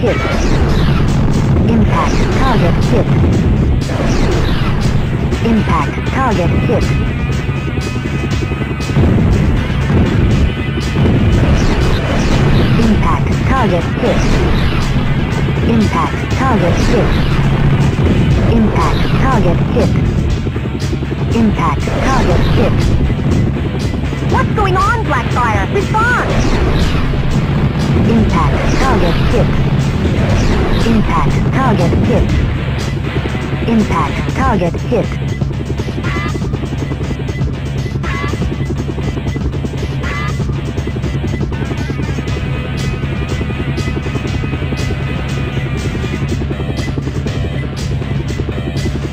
hit. Impact. Target hit. Impact. Target hit. Impact. Target hit. Impact. Target hit. Impact. Target hit. Impact. Target hit. What's going on, Blackfire? Respond! Impact. Target hit. Impact. Target hit. Impact. Target hit.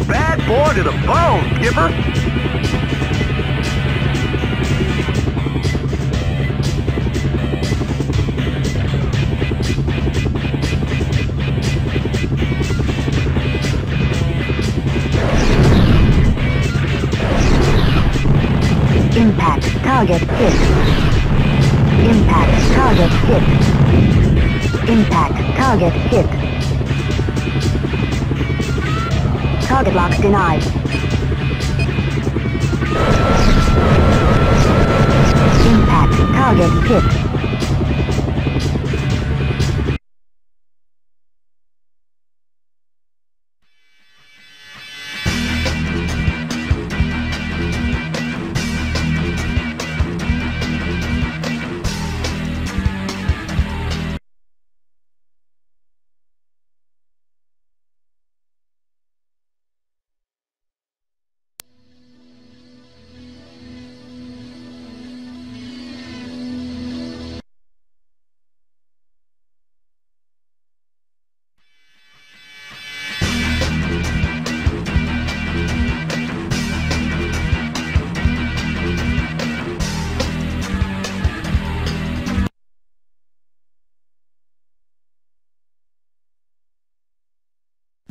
Bad boy to the bone, Skipper. Target hit. Target lock denied. Impact. Target hit.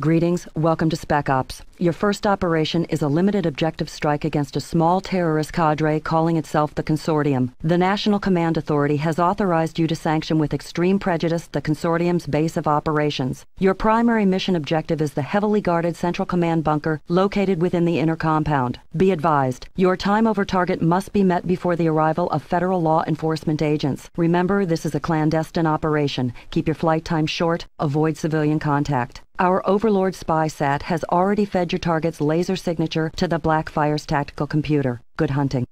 Greetings, welcome to Spec Ops. Your first operation is a limited objective strike against a small terrorist cadre calling itself the Consortium. The National Command Authority has authorized you to sanction with extreme prejudice the Consortium's base of operations. Your primary mission objective is the heavily guarded Central Command bunker located within the inner compound. Be advised, your time over target must be met before the arrival of federal law enforcement agents. Remember, this is a clandestine operation. Keep your flight time short, avoid civilian contact. Our Overlord spy sat has already fed your target's laser signature to the Blackfire's tactical computer. Good hunting.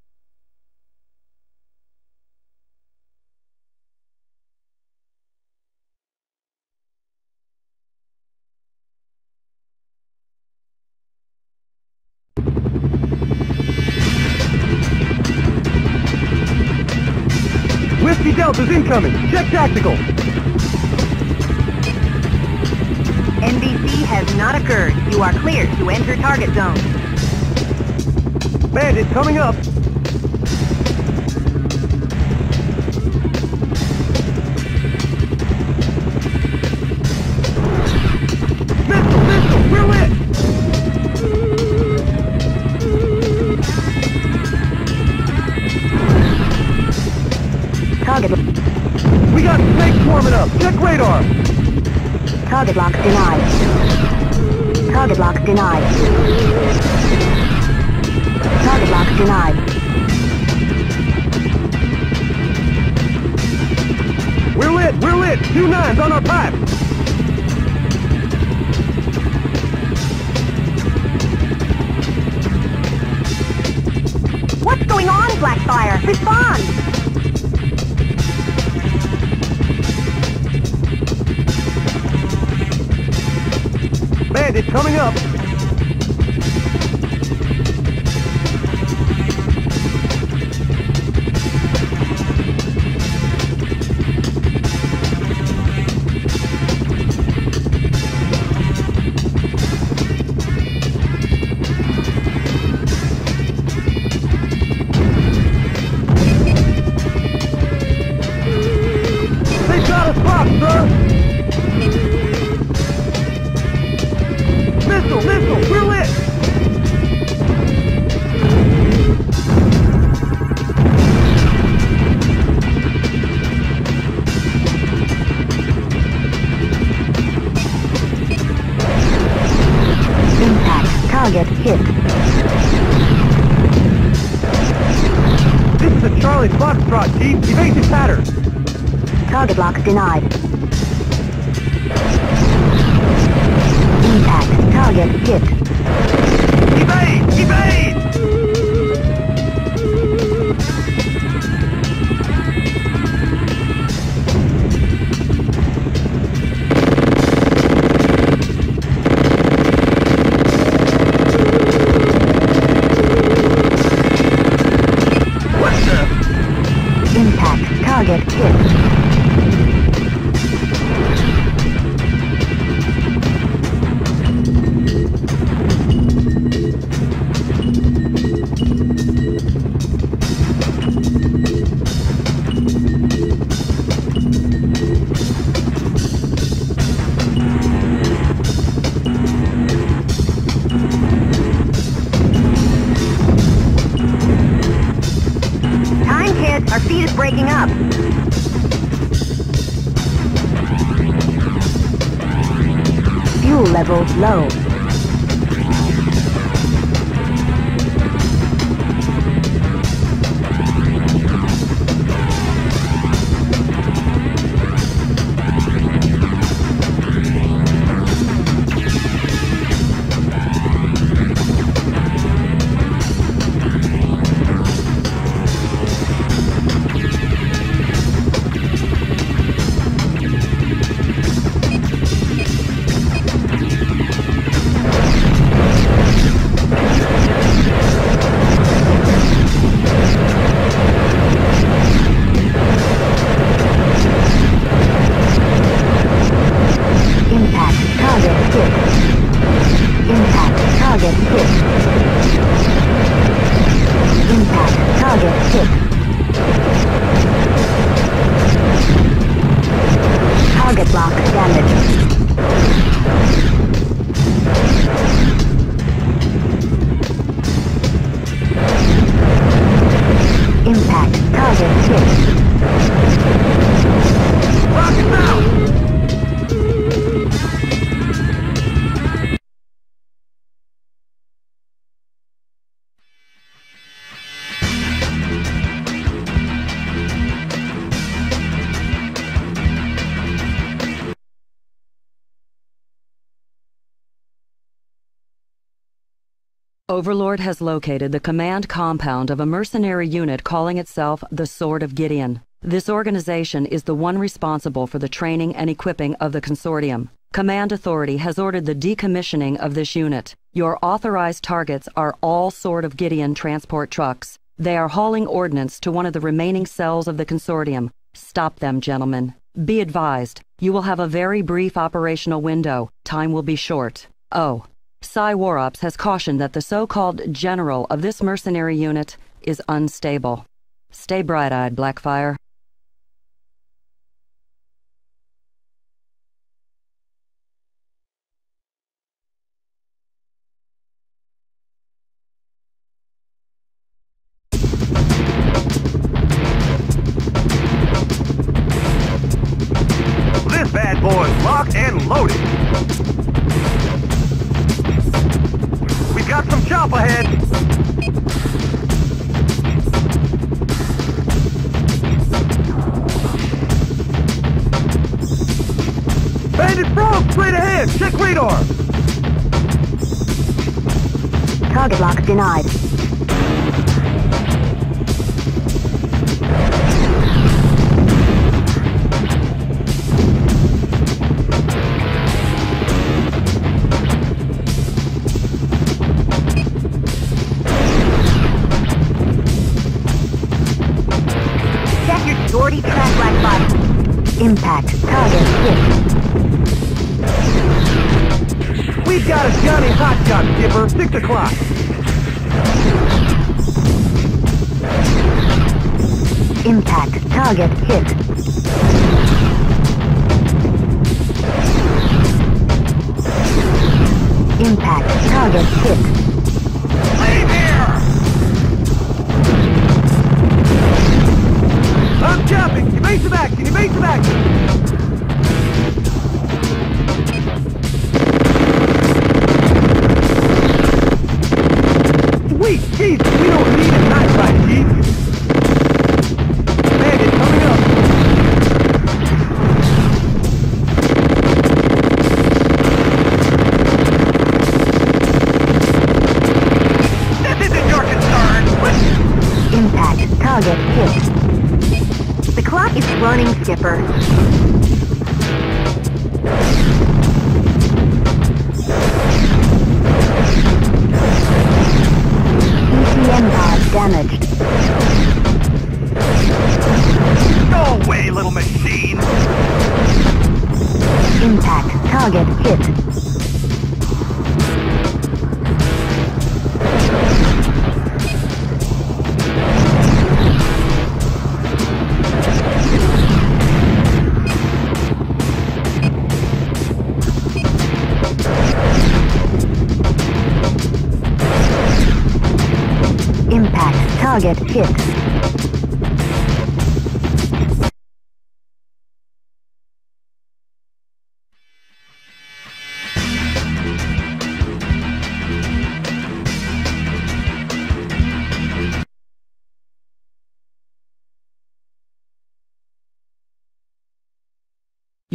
Whiskey Delta's incoming. Check tactical. Coming up. Overlord has located the command compound of a mercenary unit calling itself the Sword of Gideon. This organization is the one responsible for the training and equipping of the consortium. Command Authority has ordered the decommissioning of this unit. Your authorized targets are all Sword of Gideon transport trucks. They are hauling ordnance to one of the remaining cells of the consortium. Stop them, gentlemen. Be advised, you will have a very brief operational window. Time will be short. Oh, Cy Warops has cautioned that the so-called general of this mercenary unit is unstable. Stay bright-eyed, Blackfire. Six o'clock. Impact. Target hit.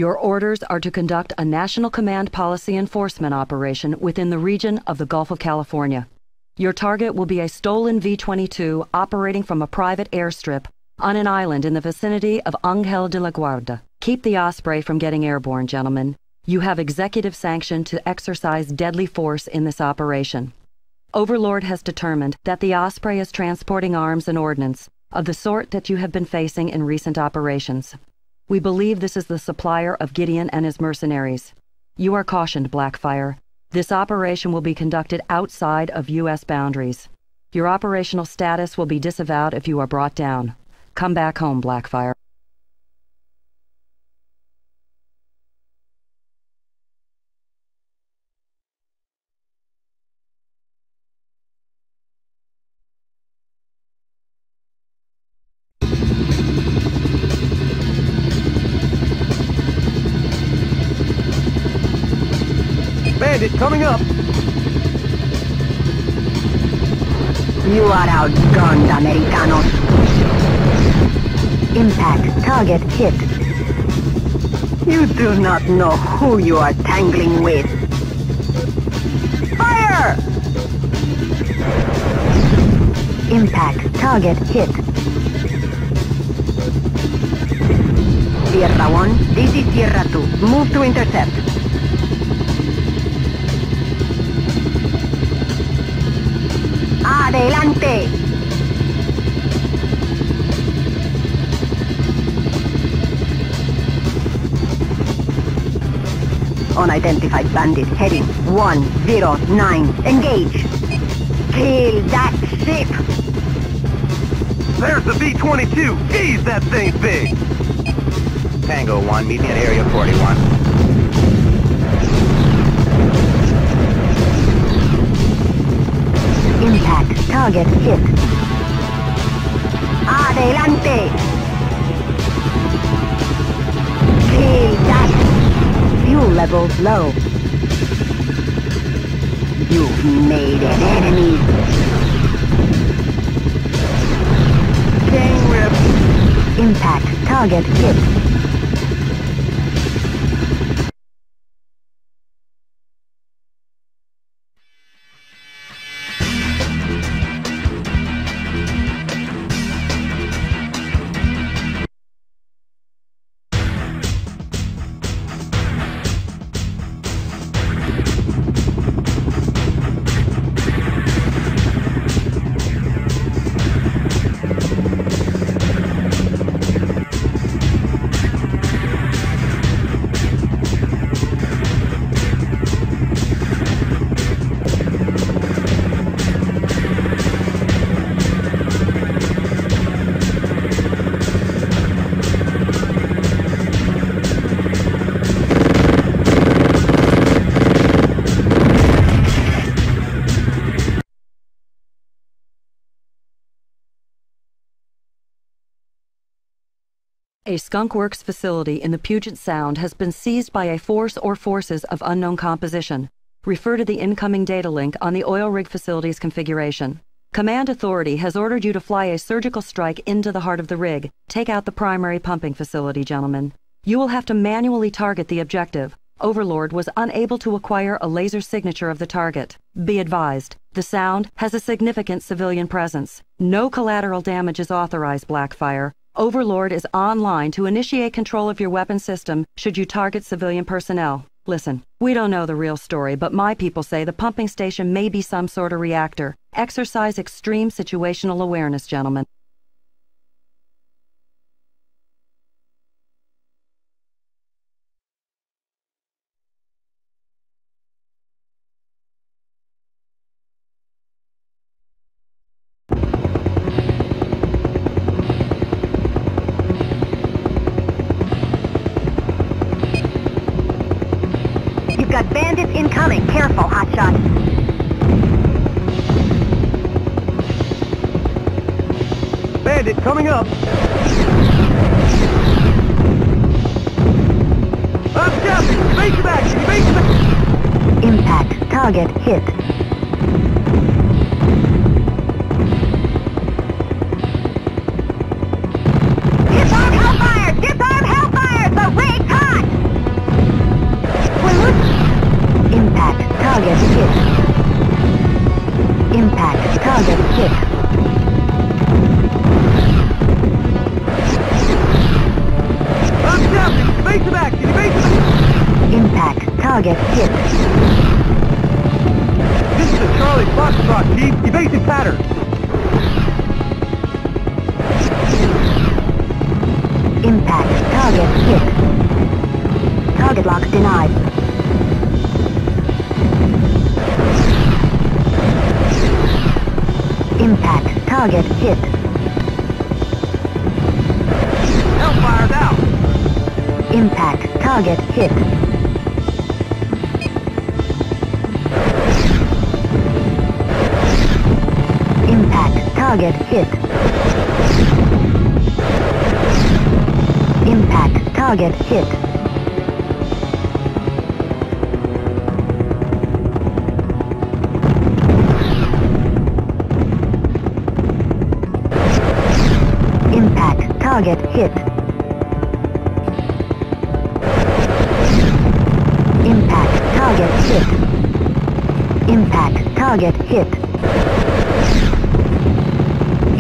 Your orders are to conduct a National Command Policy Enforcement operation within the region of the Gulf of California. Your target will be a stolen V 22 operating from a private airstrip on an island in the vicinity of Angel de la Guarda. Keep the Osprey from getting airborne, gentlemen. You have executive sanction to exercise deadly force in this operation. Overlord has determined that the Osprey is transporting arms and ordnance of the sort that you have been facing in recent operations. We believe this is the supplier of Gideon and his mercenaries. You are cautioned, Blackfire. This operation will be conducted outside of U.S. boundaries. Your operational status will be disavowed if you are brought down. Come back home, Blackfire. Hit. You do not know who you are tangling with. Fire! Impact. Target hit. Sierra 1, this is Sierra 2. Move to intercept. Adelante! Unidentified bandit heading 109. Engage! Kill that ship! There's the V-22! Jeez, that thing's big! Tango 1, meet me at Area 41. Impact. Target hit. Adelante! Kill! Fuel levels low. You've made an enemy. Gang rip! Impact. Target hit. A Skunk Works facility in the Puget Sound has been seized by a force or forces of unknown composition. Refer to the incoming data link on the oil rig facility's configuration. Command Authority has ordered you to fly a surgical strike into the heart of the rig. Take out the primary pumping facility, gentlemen. You will have to manually target the objective. Overlord was unable to acquire a laser signature of the target. Be advised, the Sound has a significant civilian presence. No collateral damage is authorized, Blackfire. Overlord is online to initiate control of your weapon system should you target civilian personnel. Listen, we don't know the real story, but my people say the pumping station may be some sort of reactor. Exercise extreme situational awareness, gentlemen. You've got bandits incoming. Careful, hotshot. Bandit coming up. Up, Jeff! Evasive action! Evasive! Impact. Target hit. Denied. Impact. Target hit. Hellfire's out. Impact. Target hit. Impact. Target hit. Impact. Target hit. Target hit. Impact. Target hit. Impact. Target hit.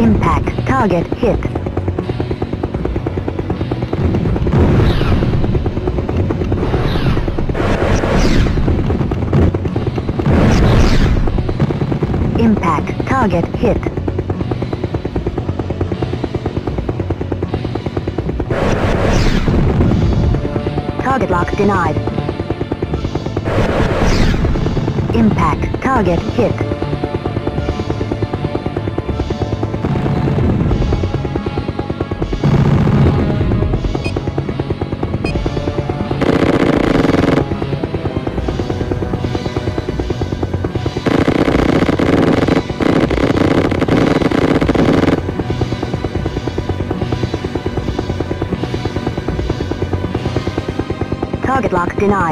Impact. Target hit. Impact. Target hit. Target lock denied. Impact. Target hit. Denied.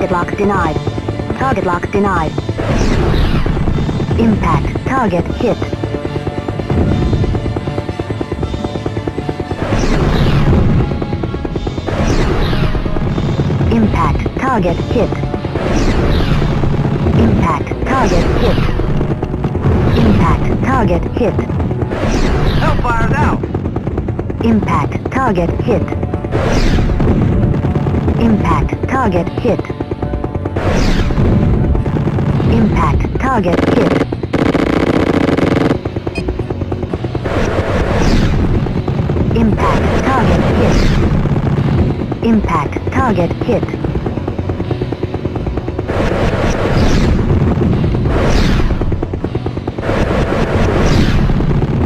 Target lock denied. Target lock denied. Impact. Target hit. Impact. Target hit. Impact. Target hit. Impact. Target hit. Hellfire's out! Impact. Target hit. Impact. Target hit. Impact. Target hit. Impact. Target hit. Impact. Target hit.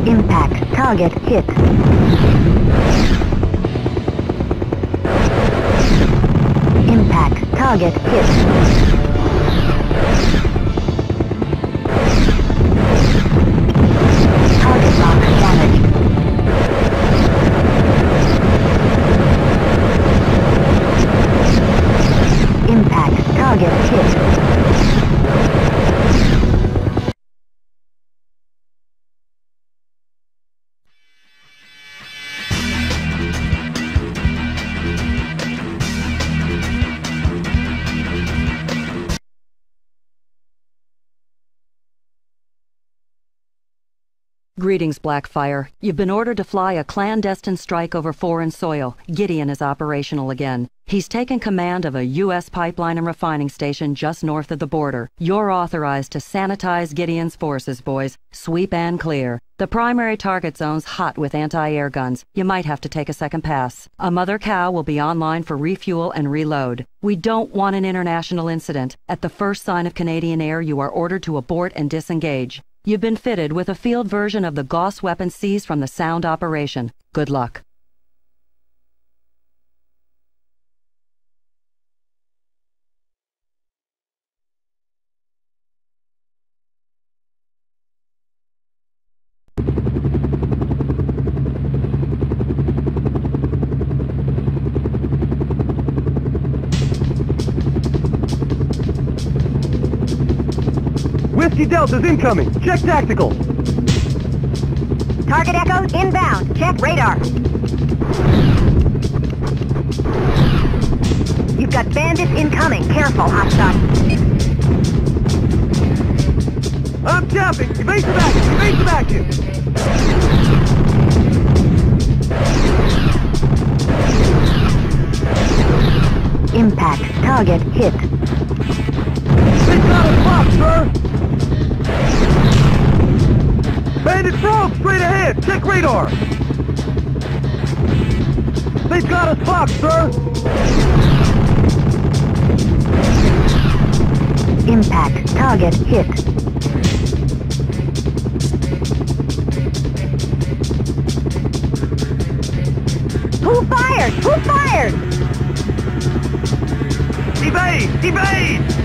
Impact. Target hit. Impact. Target hit. Greetings, Blackfire. You've been ordered to fly a clandestine strike over foreign soil. Gideon is operational again. He's taken command of a U.S. pipeline and refining station just north of the border. You're authorized to sanitize Gideon's forces, boys. Sweep and clear. The primary target zone's hot with anti-air guns. You might have to take a second pass. A mother cow will be online for refuel and reload. We don't want an international incident. At the first sign of Canadian air, you are ordered to abort and disengage. You've been fitted with a field version of the Gauss weapon seized from the sound operation. Good luck. Whiskey Delta's incoming! Check tactical! Target Echo inbound. Check radar. You've got bandits incoming. Careful, hotshot. I'm tapping! vacuum. action! the vacuum. Impact. Target hit. They got us blocked, sir! Bandit frog straight ahead! Check radar! They've got us blocked, sir! Impact. Target hit. Who fired? Who fired? Evade! Evade!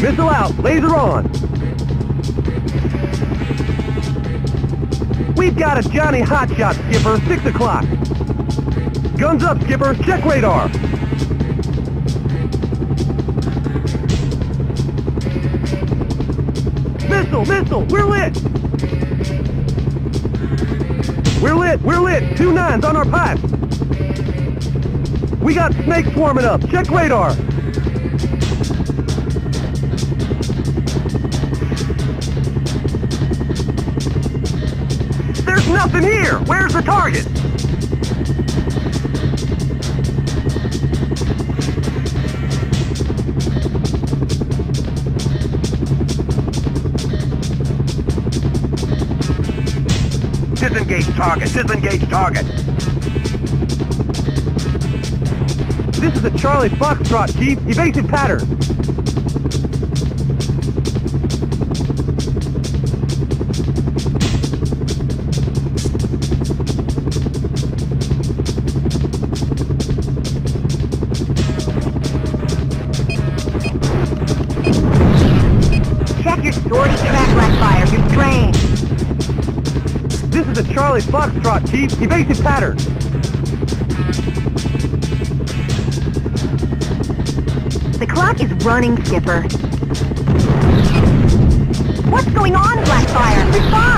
Missile out! Laser on! We've got a Johnny Hotshot, Skipper. Six o'clock. Guns up, Skipper. Check radar. Missile! Missile! We're lit! We're lit! We're lit! Two nines on our pipe. We got snakes swarming up! Check radar! Nothing here! Where's the target? Disengage target! Disengage target! This is a Charlie Foxtrot, Chief. Evasive pattern. Charlie Foxtrot, Chief. Evasive pattern. The clock is running, Skipper. What's going on, Blackfire? Respond!